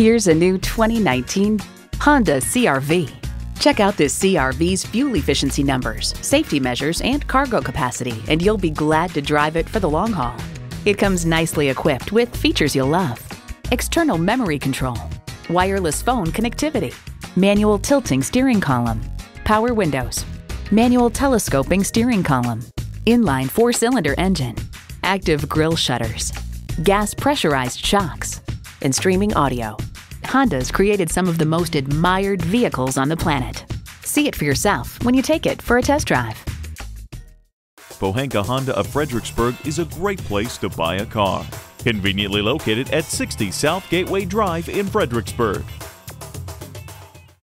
Here's a new 2019 Honda CRV. Check out this CRV's fuel efficiency numbers, safety measures, and cargo capacity, and you'll be glad to drive it for the long haul. It comes nicely equipped with features you'll love external memory control, wireless phone connectivity, manual tilting steering column, power windows, manual telescoping steering column, inline four cylinder engine, active grille shutters, gas pressurized shocks, and streaming audio. Honda's created some of the most admired vehicles on the planet. See it for yourself when you take it for a test drive. Pohanka Honda of Fredericksburg is a great place to buy a car. Conveniently located at 60 South Gateway Drive in Fredericksburg.